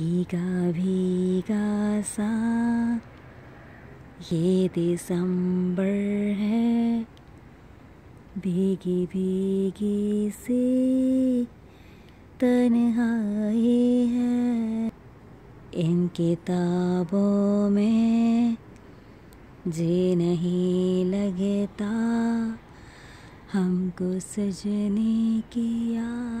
भीगा भीगा सा। ये दिसंबर है। भीगी भीगी सी। तन्हाई है। इन किताबों में जी नहीं लगता। हमको सजने की याद